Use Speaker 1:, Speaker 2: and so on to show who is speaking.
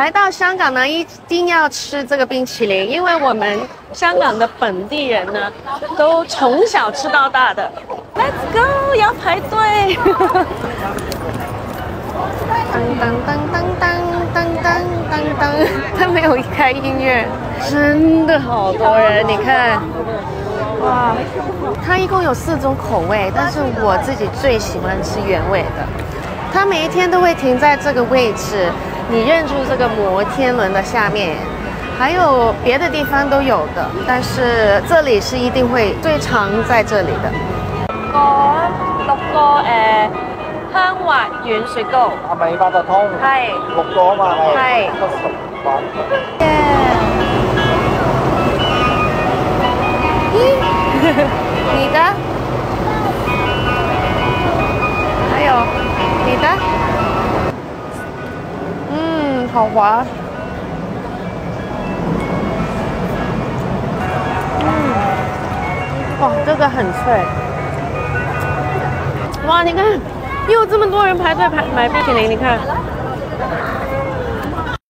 Speaker 1: 来到香港呢，一定要吃这个冰淇淋，因为我们香港的本地人呢，都从小吃到大的。Let's go，要排队。当当当当当当当当，他没有开音乐，真的好多人，你看。哇，它一共有四种口味，但是我自己最喜欢吃原味的。他每一天都会停在这个位置。你认出这个摩天轮的下面，还有别的地方都有的，但是这里是一定会最常在这里的。个六个诶香滑软雪糕，
Speaker 2: 系咪八达通？
Speaker 1: 系
Speaker 2: 六个啊嘛系。系。耶。
Speaker 1: 你的。好滑，嗯，哇，这个很脆，哇，你看，又这么多人排队排买冰淇淋，你看。